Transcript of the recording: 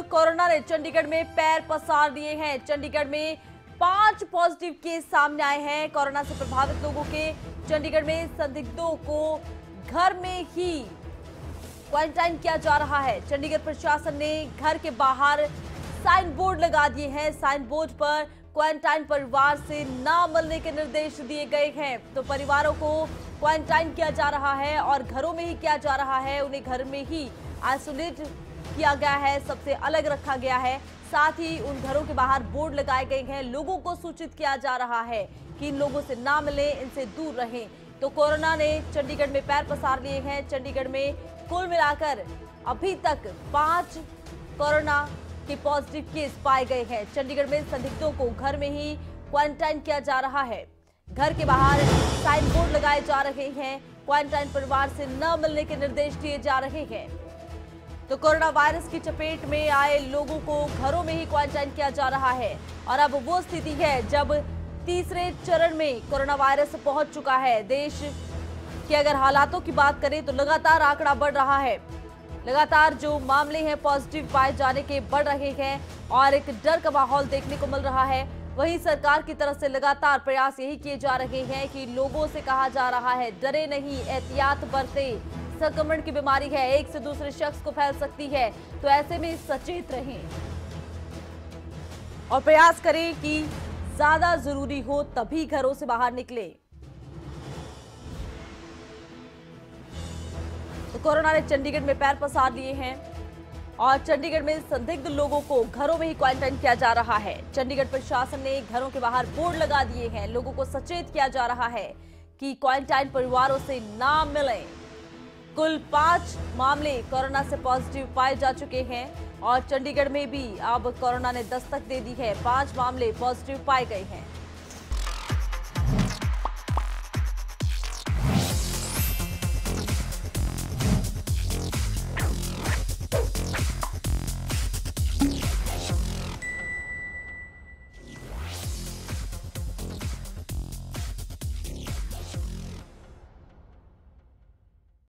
Corona ने चंडीगढ़ में पैर पसार दिए हैं। चंडीगढ़ में पाँच पॉजिटिव केस सामने आए हैं। कोरोना से प्रभावित लोगों के चंडीगढ़ में संदिग्धों को घर में ही क्वारंटाइन किया जा रहा है। चंडीगढ़ प्रशासन ने घर के बाहर साइन बोर्ड लगा दिए हैं। साइन बोर्ड पर क्वारंटाइन परिवार से ना मिलने के निर्देश दिए गए हैं। तो परिवारों को क्वारंटाइन किया जा रहा है और घरों में ही किया जा रहा है। उन्हें घर में ही आइसोलेट किया गया है, सबसे अलग रखा गया है। साथ ही उन घरों के बाहर बोर्ड लगाए गए हैं, लोगों को सूचित किया जा रहा है कि इन लोगों से ना मिले, इनसे दूर रहें। तो कोरोना ने चंडीगढ़ में पैर पसार लिए हैं। चंडीगढ़ में कुल मिलाकर अभी तक पाँच कोरोना के पॉजिटिव केस पाए गए हैं। चंडीगढ़ में संदिग्धों को घर में ही क्वारंटाइन किया जा रहा है। घर के बाहर साइन बोर्ड लगाए जा रहे हैं। क्वारंटाइन परिवार से न मिलने के निर्देश दिए जा रहे हैं। तो कोरोना वायरस की चपेट में आए लोगों को घरों में ही क्वारंटाइन किया जा रहा है। और अब वो स्थिति है जब तीसरे चरण में कोरोना वायरस पहुँच चुका है। देश की अगर हालातों की बात करें तो लगातार आंकड़ा बढ़ रहा है। लगातार जो मामले हैं, पॉजिटिव पाए जाने के बढ़ रहे हैं और एक डर का माहौल देखने को मिल रहा है। वहीं सरकार की तरफ़ से लगातार प्रयास यही किए जा रहे हैं कि लोगों से कहा जा रहा है, डरे नहीं, एहतियात बरते। संक्रमण की बीमारी है, एक से दूसरे शख्स को फैल सकती है तो ऐसे में सचेत रहें। और प्रयास करें कि ज़्यादा ज़रूरी हो तभी घरों से बाहर निकले। तो कोरोना ने चंडीगढ़ में पैर पसार लिए हैं। और चंडीगढ़ में संदिग्ध लोगों को घरों में ही क्वारंटाइन किया जा रहा है। चंडीगढ़ प्रशासन ने घरों के बाहर बोर्ड लगा दिए हैं। लोगों को सचेत किया जा रहा है कि क्वारंटाइन परिवारों से ना मिलें। कुल पाँच मामले कोरोना से पॉजिटिव पाए जा चुके हैं और चंडीगढ़ में भी अब कोरोना ने दस्तक दे दी है। पाँच मामले पॉजिटिव पाए गए हैं।